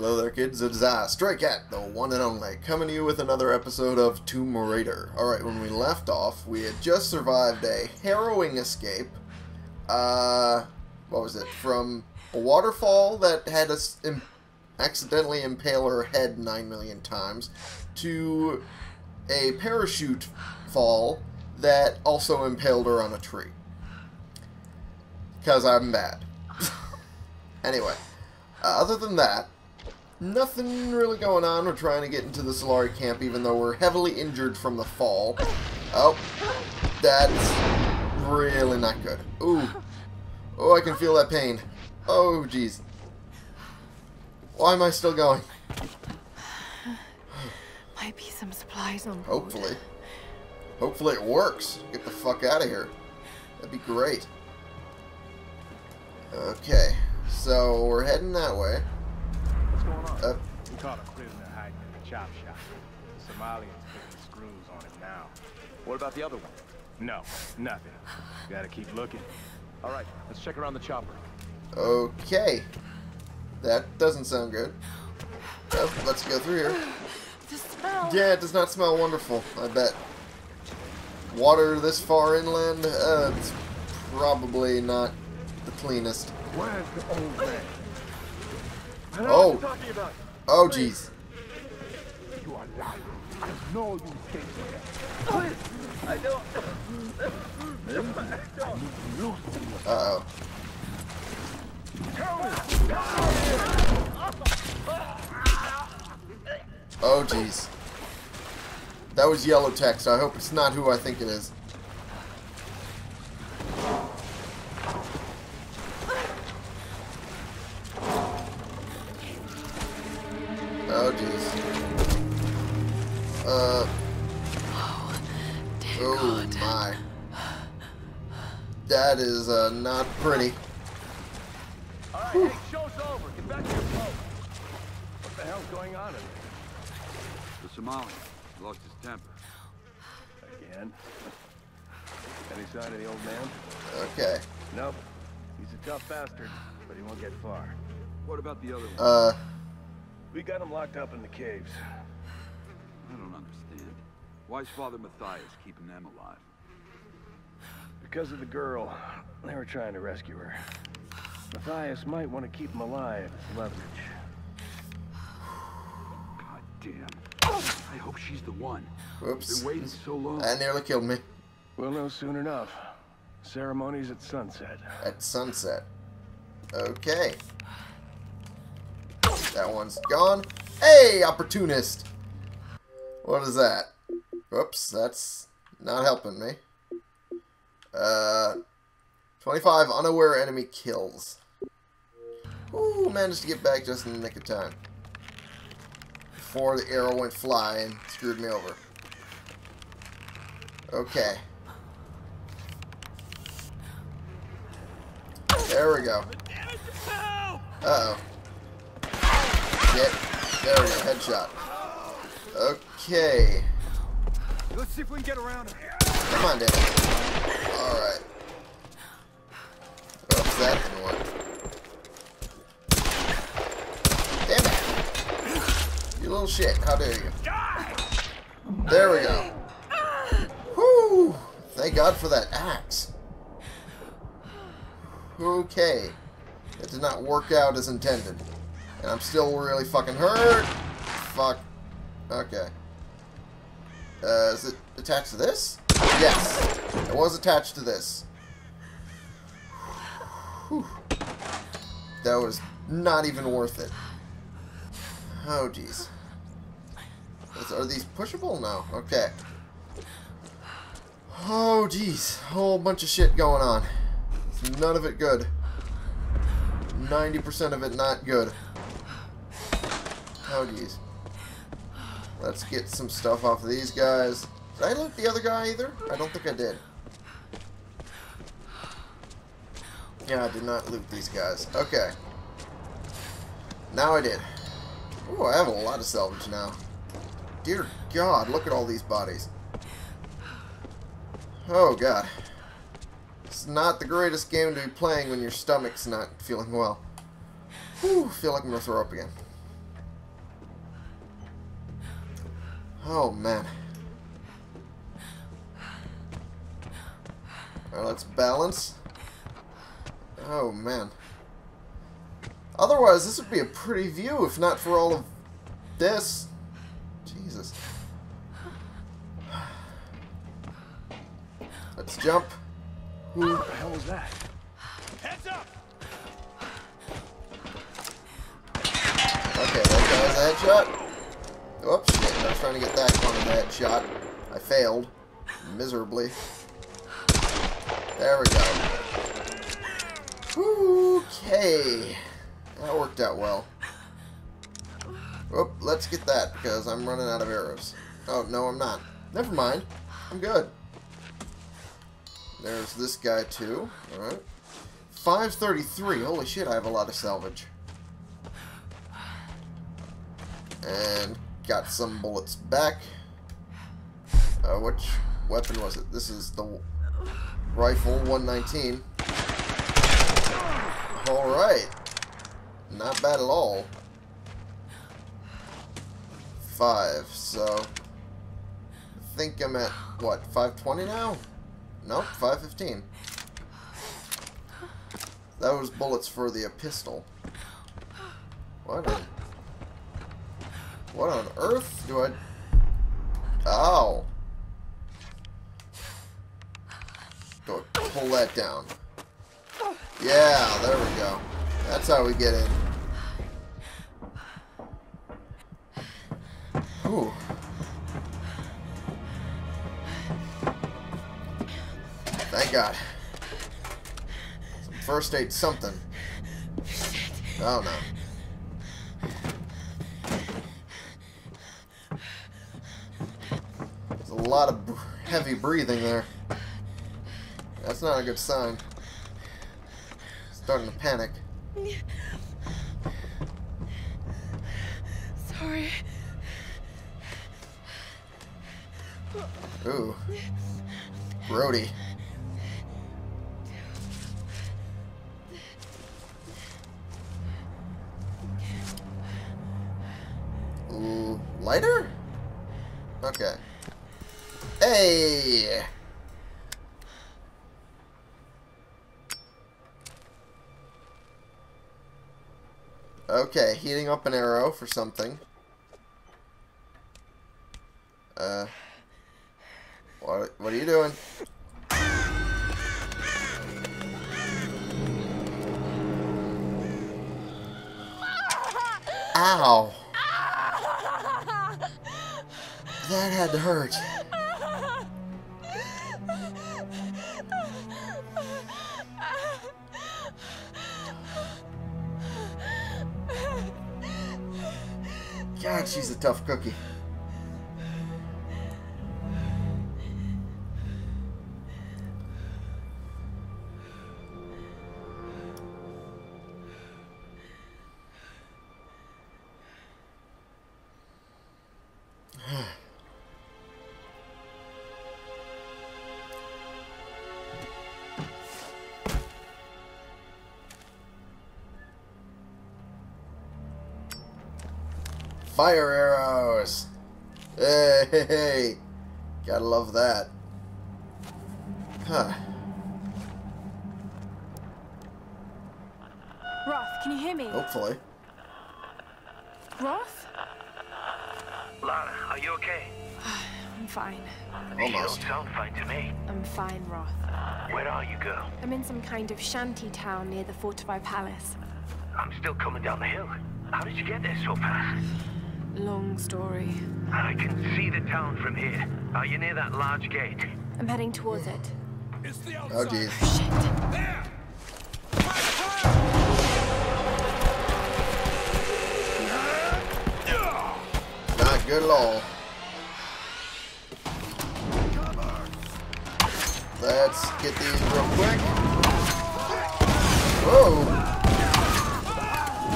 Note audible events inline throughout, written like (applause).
Hello there, kids. It's uh, Stray Cat, the one and only, coming to you with another episode of Tomb Raider. Alright, when we left off, we had just survived a harrowing escape. Uh, what was it? From a waterfall that had us Im accidentally impale her head nine million times to a parachute fall that also impaled her on a tree. Because I'm bad. (laughs) anyway, uh, other than that, nothing really going on. We're trying to get into the Solarii camp even though we're heavily injured from the fall. Oh, that's really not good. Ooh. Oh, I can feel that pain. Oh, jeez. Why am I still going? Might be some supplies on board. Hopefully. Hopefully it works. Get the fuck out of here. That'd be great. Okay. So, we're heading that way. What's going on? Uh, we caught a prisoner hiding in the chop shop. The Somalians putting screws on him now. What about the other one? No, nothing. Gotta keep looking. All right, let's check around the chopper. Okay. That doesn't sound good. Oh, let's go through here. The smell. Yeah, it does not smell wonderful, I bet. Water this far inland, uh, it's probably not the cleanest. Where's the old man? I know what oh. you're talking about. Oh, jeez. You are lying. I know you came here. I don't. Uh-oh. Oh, jeez. That was yellow text. I hope it's not who I think it is. Pretty. All right, hey, show's over. Get back to your boat. What the hell's going on in there? The Somali lost his temper. Again? Any sign of the old man? Okay. Nope. He's a tough bastard, but he won't get far. What about the other one? Uh, We got him locked up in the caves. I don't understand. Why's Father Matthias keeping them alive? Because of the girl. They were trying to rescue her. Matthias might want to keep him alive as leverage. God damn. I hope she's the one. Oops. Been waiting so long. That nearly killed me. We'll know soon enough. Ceremonies at sunset. At sunset. Okay. That one's gone. Hey, opportunist! What is that? Whoops, that's not helping me. Uh, 25 unaware enemy kills. Ooh, managed to get back just in the nick of time. Before the arrow went flying, and screwed me over. Okay. There we go. Uh-oh. Get. There we go. Headshot. Okay. Let's see if we can get around. Come on, Danny. That work. Damn it. You little shit. How dare you. There we go. Whoo! Thank God for that axe. Okay. It did not work out as intended. And I'm still really fucking hurt. Fuck. Okay. Uh, is it attached to this? Yes. It was attached to this. Whew. That was not even worth it. Oh, jeez. Are these pushable? No. Okay. Oh, jeez. Whole bunch of shit going on. None of it good. 90% of it not good. Oh, jeez. Let's get some stuff off of these guys. Did I loot the other guy either? I don't think I did. Yeah, I did not loot these guys. Okay. Now I did. Ooh, I have a lot of salvage now. Dear God, look at all these bodies. Oh, God. It's not the greatest game to be playing when your stomach's not feeling well. Whew, feel like I'm going to throw up again. Oh, man. Alright, let's balance. Oh, man. Otherwise, this would be a pretty view if not for all of this. Jesus. Let's jump. Who the hell was that? Heads up! Okay, that guy's a headshot. Oops, I was trying to get that one in the headshot. I failed. Miserably. There we go. Okay. That worked out well. Oop, let's get that, because I'm running out of arrows. Oh, no, I'm not. Never mind. I'm good. There's this guy, too. Alright. 533. Holy shit, I have a lot of salvage. And got some bullets back. Uh, which weapon was it? This is the rifle, 119. Alright. Not bad at all. Five, so... I think I'm at, what, 520 now? Nope, 515. That was bullets for the pistol. What on... What on earth do I... Ow. Go pull that down. Yeah, there we go. That's how we get in. Ooh. Thank God. Some first aid something. Oh no. There's a lot of heavy breathing there. That's not a good sign. Starting to panic. Sorry. Ooh. Brody. Ooh, lighter? Okay. Hey! Okay, heating up an arrow for something. Uh, what, what are you doing? Ow! That had to hurt. God, she's a tough cookie. Fire arrows! Hey, hey, hey. Gotta love that. Huh. Roth, can you hear me? Hopefully. Roth? Lara, are you okay? (sighs) I'm fine. You Almost. don't sound fine to me. I'm fine, Roth. Where are you, girl? I'm in some kind of shanty town near the fortified palace. I'm still coming down the hill. How did you get there so fast? Long story. I can see the town from here. Are you near that large gate? I'm heading towards it. It's the oh, outside. Oh, jeez. Not good at all. Let's get these real quick. Whoa!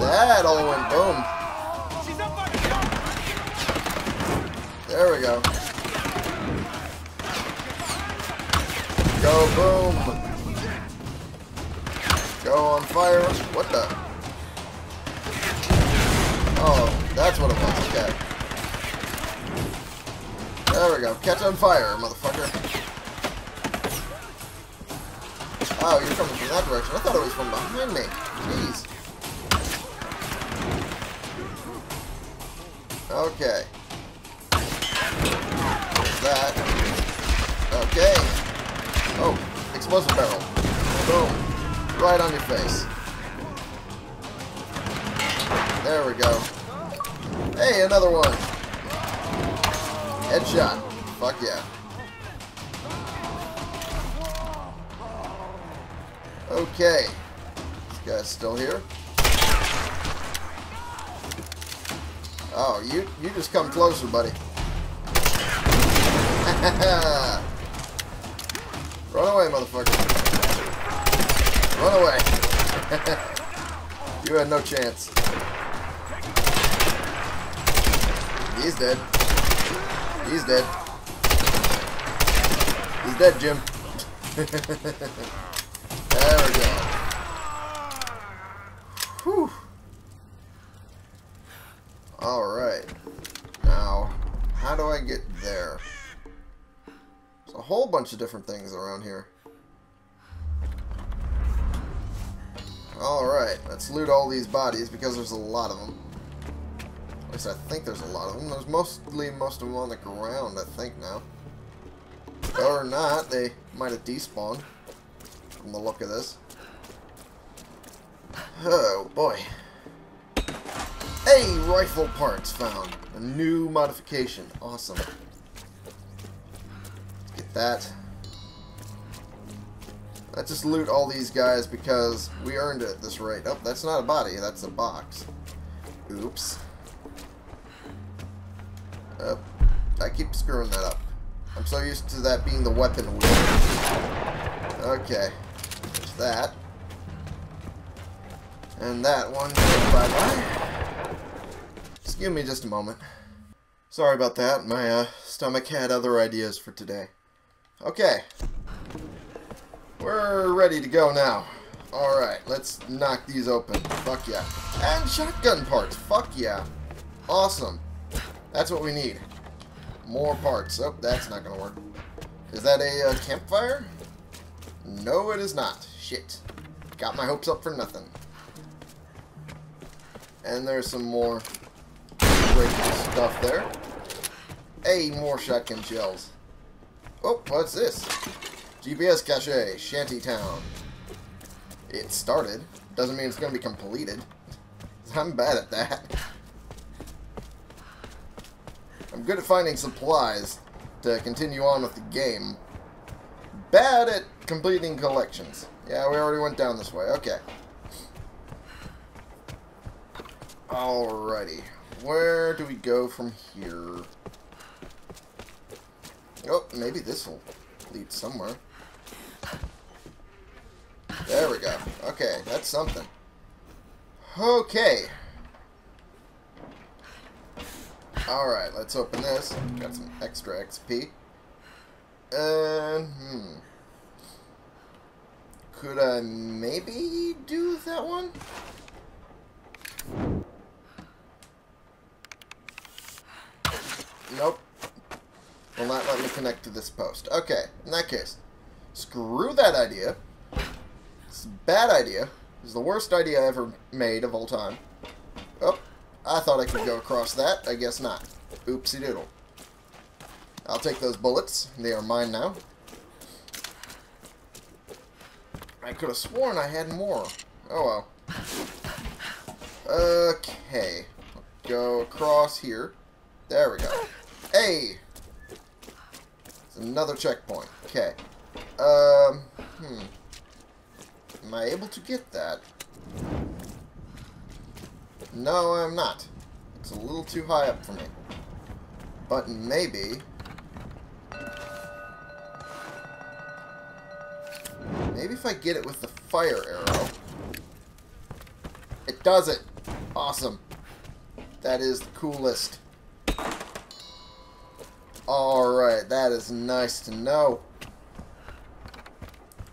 That all went boom. There we go. Go boom. Go on fire. What the? Oh, that's what it was. Okay. There we go. Catch on fire, motherfucker. Oh, you're coming from that direction. I thought it was from behind me. Jeez. Okay. That. Okay. Oh, explosive barrel. Boom. Right on your face. There we go. Hey, another one. Headshot. Fuck yeah. Okay. This guy's still here. Oh, you you just come closer, buddy. (laughs) Run away, motherfucker. Run away. (laughs) you had no chance. He's dead. He's dead. He's dead, Jim. (laughs) there we go. Whew. Alright. Now, how do I get whole bunch of different things around here. Alright, let's loot all these bodies because there's a lot of them. At least I think there's a lot of them. There's mostly most of them on the ground, I think now. Or not, they might have despawned from the look of this. Oh boy. Hey, rifle parts found. A new modification. Awesome. That. Let's just loot all these guys because we earned it this rate. Oh, that's not a body. That's a box. Oops. Uh, I keep screwing that up. I'm so used to that being the weapon wheel. Okay. There's that. And that one. Bye-bye. Excuse me just a moment. Sorry about that. My uh, stomach had other ideas for today. Okay. We're ready to go now. Alright, let's knock these open. Fuck yeah. And shotgun parts. Fuck yeah. Awesome. That's what we need. More parts. Oh, that's not gonna work. Is that a uh, campfire? No, it is not. Shit. Got my hopes up for nothing. And there's some more stuff there. Hey, more shotgun shells. Oh, what's this? GPS cache, Shantytown. It started. Doesn't mean it's going to be completed. I'm bad at that. I'm good at finding supplies to continue on with the game. Bad at completing collections. Yeah, we already went down this way. Okay. Alrighty. Where do we go from here? Maybe this will lead somewhere. There we go. Okay, that's something. Okay. Alright, let's open this. Got some extra XP. And, hmm. Could I maybe do that one? Nope. Me connect to this post. Okay, in that case, screw that idea. It's a bad idea. It's the worst idea I ever made of all time. Oh, I thought I could go across that. I guess not. Oopsie doodle. I'll take those bullets. They are mine now. I could have sworn I had more. Oh well. Okay. Go across here. There we go. Hey! Another checkpoint. Okay. Um, hmm. Am I able to get that? No, I'm not. It's a little too high up for me. But maybe... Maybe if I get it with the fire arrow... It does it! Awesome. That is the coolest. Alright, that is nice to know.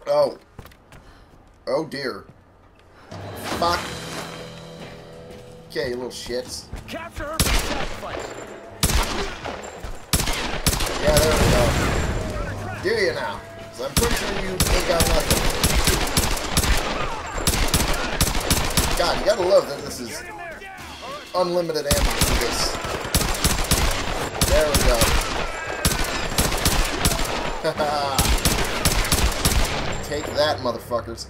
Oh. Oh dear. Fuck. Okay, you little shits. Capture her. Yeah, there we go. Do you now? 'Cause I'm pretty sure you ain't got nothing. God, you gotta love that this is unlimited ammo for this. There we go. (laughs) Take that, motherfuckers.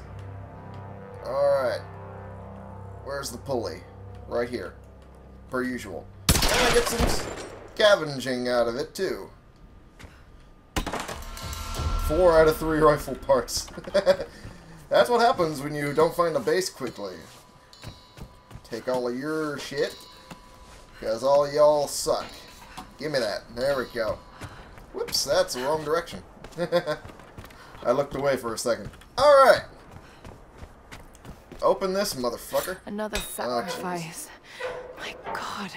Alright. Where's the pulley? Right here. Per usual. And I get some scavenging out of it, too. Four out of three (laughs) rifle parts. (laughs) That's what happens when you don't find a base quickly. Take all of your shit, because all y'all suck. Give me that. There we go. Whoops, that's the wrong direction. (laughs) I looked away for a second. Alright. Open this, motherfucker. Another ah, sacrifice. My god,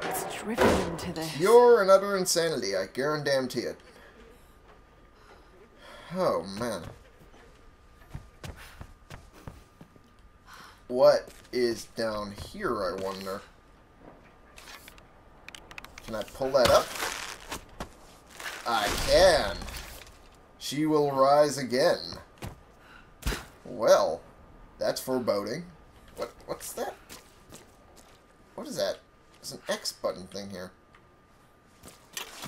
what's driven them to this? Pure and utter insanity, I guarantee it. Oh, man. What is down here, I wonder? Can I pull that up? I can. She will rise again. Well, that's foreboding. What? What's that? What is that? There's an X button thing here.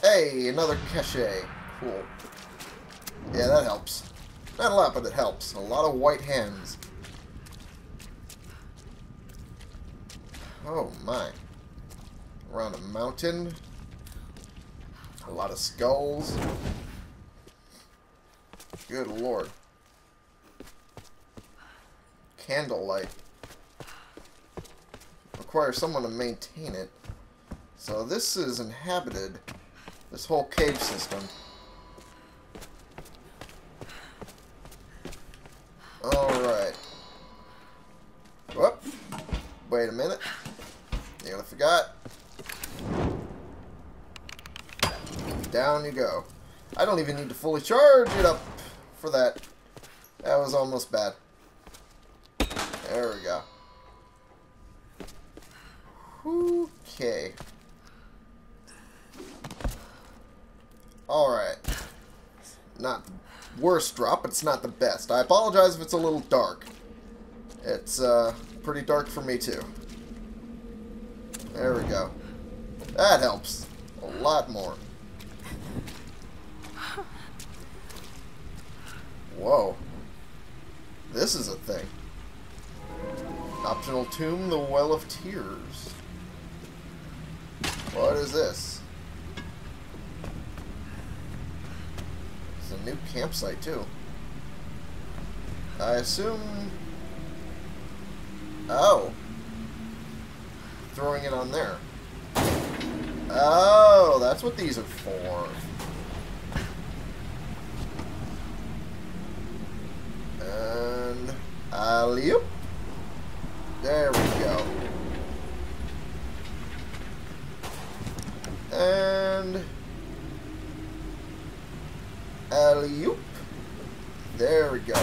Hey, another cachet. Cool. Yeah, that helps. Not a lot, but it helps. A lot of white hands. Oh my. Around a mountain. A lot of skulls. Good lord. Candlelight. Requires someone to maintain it. So this is inhabited. This whole cave system. Alright. Whoop. Wait a minute. Know, I forgot. Down you go. I don't even need to fully charge it up for that. That was almost bad. There we go. Okay. Alright. Not the worst drop, but it's not the best. I apologize if it's a little dark. It's, uh, pretty dark for me, too. There we go. That helps. A lot more. Whoa. This is a thing. Optional tomb, the Well of Tears. What is this? It's a new campsite, too. I assume... Oh. Throwing it on there. Oh, that's what these are for. And... Alley-oop. There we go. And... Alley-oop. There we go.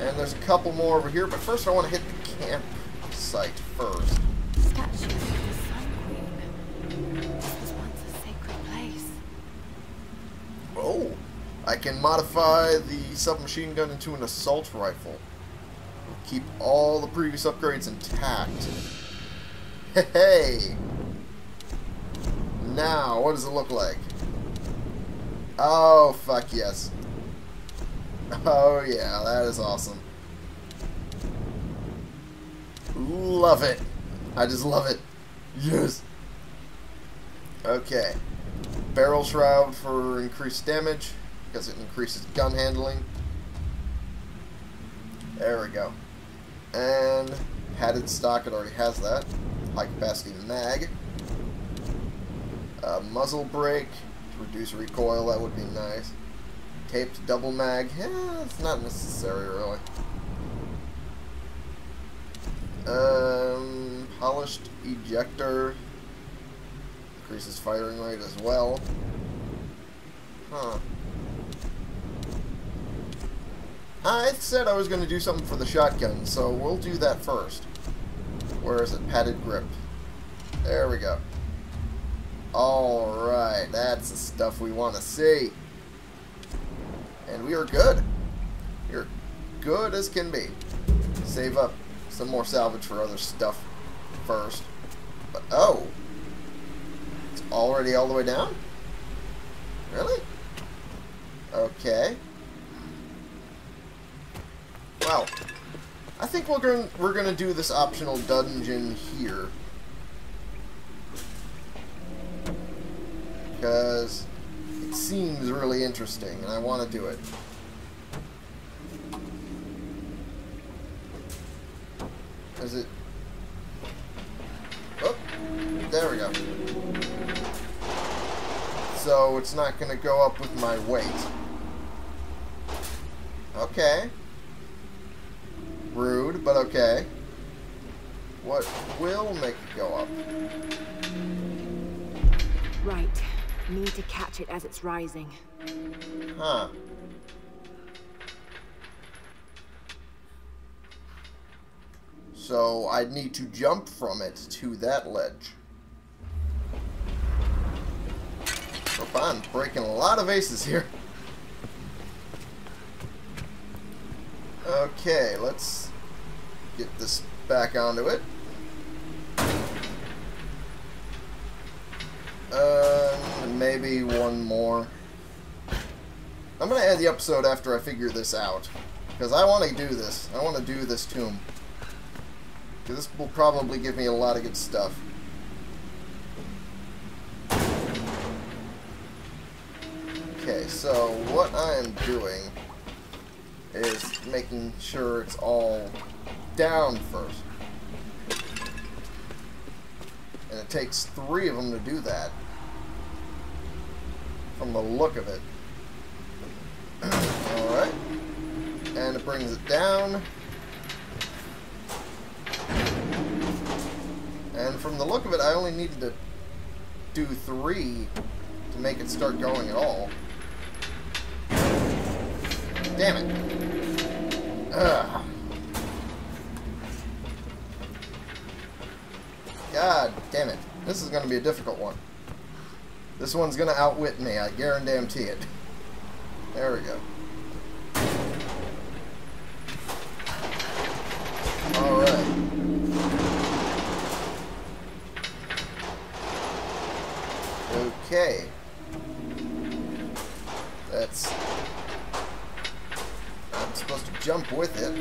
And there's a couple more over here, but first I want to hit the campsite first. Statue of the Sun Queen. This was once a sacred place. Oh, I can modify the submachine gun into an assault rifle. Keep all the previous upgrades intact. Hey! Now, what does it look like? Oh, fuck yes. Oh yeah, that is awesome. Love it. I just love it. Yes. Okay. Barrel shroud for increased damage because it increases gun handling. There we go. And padded stock, it already has that. High capacity mag. Uh, muzzle brake to reduce recoil, that would be nice. Taped double mag, it's not necessary really. Um, polished ejector increases firing rate as well. Huh. I said I was going to do something for the shotgun, so we'll do that first. Where is it? Padded grip. There we go. Alright, that's the stuff we want to see. And we are good. You're good as can be. Save up some more salvage for other stuff first. But, oh. It's already all the way down? Really? Okay. Well, I think we're going we're going to do this optional dungeon here. Because it seems really interesting and I want to do it. Is it Oh, there we go. So it's not going to go up with my weight. Okay. Rude, but okay. What will make it go up? Right. Need to catch it as it's rising. Huh. So I'd need to jump from it to that ledge. So I'm breaking a lot of aces here. Okay, let's get this back onto it. Uh, maybe one more. I'm going to end the episode after I figure this out. Because I want to do this. I want to do this tomb. This will probably give me a lot of good stuff. Okay, so what I am doing is making sure it's all down first. And it takes three of them to do that. From the look of it. Alright. And it brings it down. And from the look of it, I only needed to do three to make it start going at all. Damn it. Ugh. God damn it. This is going to be a difficult one. This one's going to outwit me, I guarantee it. There we go. Alright. Okay. That's... I'm supposed to jump with it.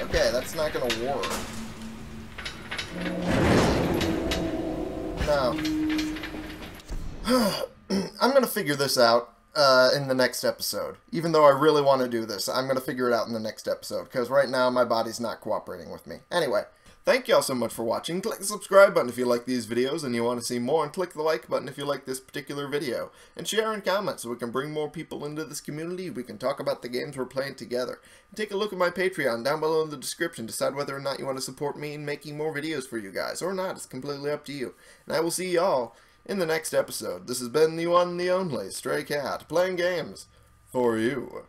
Okay, that's not gonna work. No. (clears throat) I'm gonna figure this out uh, in the next episode. Even though I really want to do this, I'm gonna figure it out in the next episode, because right now my body's not cooperating with me. Anyway, Thank y'all so much for watching. Click the subscribe button if you like these videos and you want to see more, and click the like button if you like this particular video. And share and comment so we can bring more people into this community, we can talk about the games we're playing together. And take a look at my Patreon down below in the description, decide whether or not you want to support me in making more videos for you guys, or not, it's completely up to you. And I will see y'all in the next episode. This has been the one, the only, Stray Cat, playing games for you.